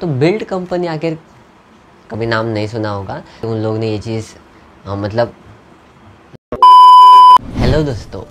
तो build company आखिर कभी नाम नहीं सुना होगा। उन लोग ने ये चीज़ मतलब हेलो दोस्तों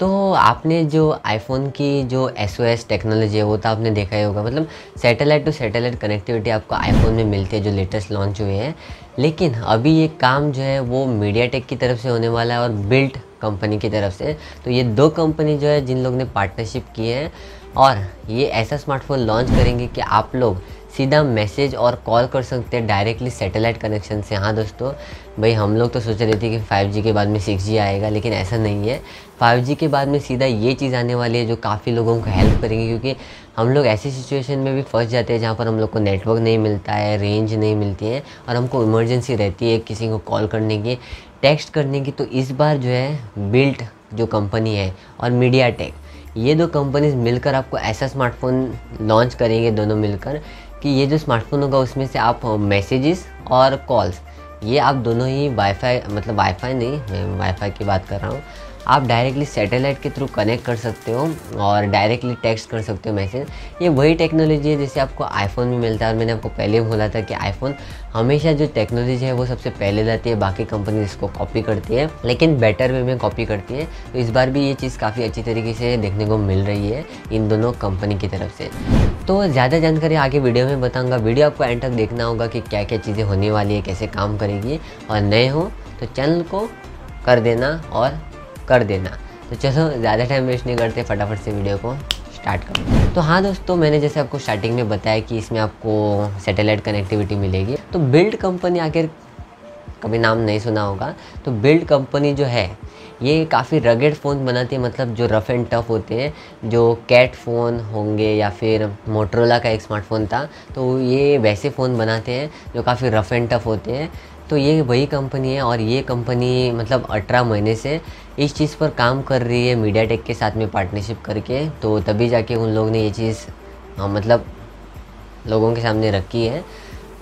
तो आपने जो आईफोन की जो एस ओ एस टेक्नोलॉजी है, वो तो आपने देखा ही होगा। मतलब सैटेलाइट टू सैटेलाइट कनेक्टिविटी आपको आईफोन में मिलती है, जो लेटेस्ट लॉन्च हुए हैं। लेकिन अभी ये काम जो है, वो मीडिया टेक की तरफ़ से होने वाला है और बिल्ट कंपनी की तरफ़ से। तो ये दो कंपनी जो है, जिन लोग ने पार्टनरशिप की है, और ये ऐसा स्मार्टफ़ोन लॉन्च करेंगे कि आप लोग सीधा मैसेज और कॉल कर सकते हैं डायरेक्टली सैटेलाइट कनेक्शन से। हाँ दोस्तों, भाई हम लोग तो सोच रहे थे कि 5G के बाद में 6G आएगा, लेकिन ऐसा नहीं है। 5G के बाद में सीधा ये चीज़ आने वाली है जो काफ़ी लोगों को हेल्प करेंगे, क्योंकि हम लोग ऐसी सिचुएशन में भी फंस जाते हैं जहाँ पर हम लोग को नेटवर्क नहीं मिलता है रेंज नहीं मिलती है और हमको इमरजेंसी रहती है किसी को कॉल करने की। टेक्स्ट करने की तो इस बार जो है बिल्ट जो कंपनी है और मीडिया टेक ये दो कंपनीज़ मिलकर आपको ऐसा स्मार्टफ़ोन लॉन्च करेंगे, दोनों मिलकर, कि ये जो स्मार्टफ़ोन होगा, उसमें से आप मैसेजेस और कॉल्स ये आप दोनों ही वाईफाई मतलब वाईफाई नहीं, मैं वाईफाई की बात कर रहा हूँ आप डायरेक्टली सैटेलाइट के थ्रू कनेक्ट कर सकते हो और डायरेक्टली टेक्स्ट कर सकते हो मैसेज ये वही टेक्नोलॉजी है जैसे आपको आईफोन में मिलता है और मैंने आपको पहले बोला था कि आईफोन हमेशा जो टेक्नोलॉजी है वो सबसे पहले लाती है, बाकी कंपनी इसको कॉपी करती है। लेकिन बेटर वे में कॉपी करती है। तो इस बार भी ये चीज़ काफ़ी अच्छी तरीके से देखने को मिल रही है इन दोनों कंपनी की तरफ़ से। तो ज़्यादा जानकारी आगे वीडियो में बताऊँगा। वीडियो आपको एंड तक देखना होगा कि क्या क्या चीज़ें होने वाली है, कैसे काम करेगी और नए हो तो चैनल को कर देना और कर देना। तो चलो, ज़्यादा टाइम वेस्ट नहीं करते, फटाफट से वीडियो को स्टार्ट करो। तो हाँ दोस्तों, मैंने जैसे आपको स्टार्टिंग में बताया कि इसमें आपको सैटेलाइट कनेक्टिविटी मिलेगी। तो बिल्ड कंपनी आखिर कभी नाम नहीं सुना होगा। तो बिल्ड कंपनी जो है, ये काफ़ी रगेड फ़ोन बनाती है। मतलब जो रफ़ एंड टफ़ होते हैं, जो कैट फ़ोन होंगे या फिर मोटरोला का एक स्मार्टफ़ोन था तो ये वैसे फ़ोन बनाते हैं जो काफ़ी रफ़ एंड टफ़ होते हैं। तो ये वही कंपनी है और ये कंपनी मतलब अठारह महीने से इस चीज़ पर काम कर रही है मीडिया टेक के साथ में पार्टनरशिप करके। तो तभी जाके उन लोग ने ये चीज़ मतलब लोगों के सामने रखी है।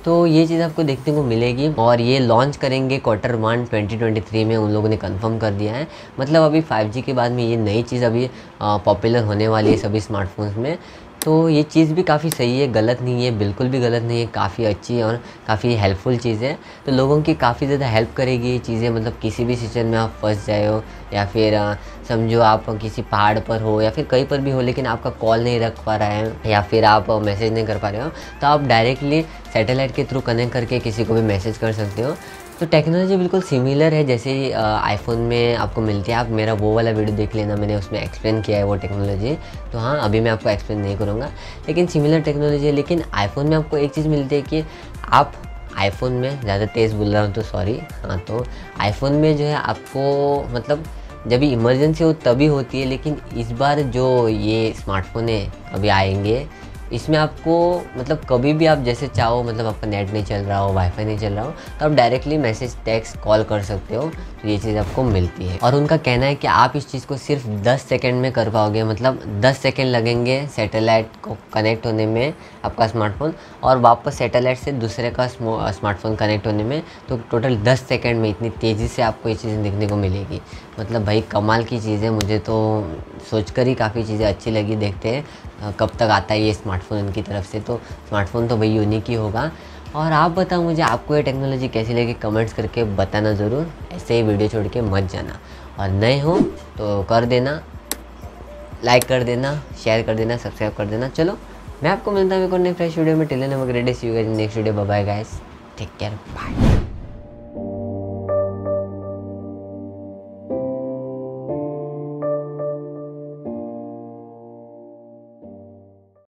तो ये चीज़ आपको देखने को मिलेगी और ये लॉन्च करेंगे क्वार्टर वन 2023 में, उन लोगों ने कंफर्म कर दिया है। मतलब अभी 5G के बाद में ये नई चीज़ अभी पॉपुलर होने वाली है सभी स्मार्टफोन्स में। तो ये चीज़ भी काफ़ी सही है, गलत नहीं है, बिल्कुल भी गलत नहीं है, काफ़ी अच्छी और काफ़ी हेल्पफुल चीज़ है। तो लोगों की काफ़ी ज़्यादा हेल्प करेगी ये चीज़ें मतलब किसी भी सिचुएशन में आप फंस जाए हो या फिर समझो आप किसी पहाड़ पर हो या फिर कहीं पर भी हो, लेकिन आपका कॉल नहीं रख पा रहा है या फिर आप मैसेज नहीं कर पा रहे हो तो आप डायरेक्टली सैटेलाइट के थ्रू कनेक्ट करके किसी को भी मैसेज कर सकते हो। तो टेक्नोलॉजी बिल्कुल सिमिलर है, जैसे आईफोन में आपको मिलती है, आप मेरा वो वाला वीडियो देख लेना, मैंने उसमें एक्सप्लेन किया है वो टेक्नोलॉजी तो हाँ अभी मैं आपको एक्सप्लेन नहीं करूँगा, लेकिन सिमिलर टेक्नोलॉजी है, लेकिन आईफोन में आपको एक चीज़ मिलती है कि आप आईफोन में, ज़्यादा तेज़ बोल रहा हूँ तो सॉरी हाँ तो आईफोन में जो है आपको मतलब जब इमरजेंसी हो तभी होती है, लेकिन इस बार जो ये स्मार्टफ़ोन है, अभी आएँगे इसमें आपको मतलब कभी भी आप जैसे चाहो मतलब आपका नेट नहीं चल रहा हो वाईफाई नहीं चल रहा हो तो आप डायरेक्टली मैसेज टेक्स्ट कॉल कर सकते हो तो ये चीज़ आपको मिलती है। और उनका कहना है कि आप इस चीज़ को सिर्फ़ 10 सेकंड में कर पाओगे मतलब 10 सेकंड लगेंगे सैटेलाइट को कनेक्ट होने में आपका स्मार्टफ़ोन और वापस सैटेलाइट से दूसरे का स्मार्टफ़ोन कनेक्ट होने में तो टोटल दस सेकेंड में इतनी तेज़ी से आपको ये चीज़ें देखने को मिलेगी। मतलब भाई कमाल की चीज़ है मुझे तो सोच ही काफ़ी चीज़ें अच्छी लगी देखते हैं। कब तक आता है ये स्मार्टफ़ोन इनकी तरफ़ से तो स्मार्टफ़ोन तो भाई यूनिक ही होगा। और आप बताओ मुझे, आपको ये टेक्नोलॉजी कैसी लगी? कमेंट्स करके बताना ज़रूर। ऐसे ही वीडियो छोड़ के मत जाना। और नए हो तो कर देना। लाइक कर देना शेयर कर देना सब्सक्राइब कर देना। चलो, मैं आपको मिलता हूँ एक और नई फ्रेश वीडियो में। टेलन वगैरह see next video bye guys take care bye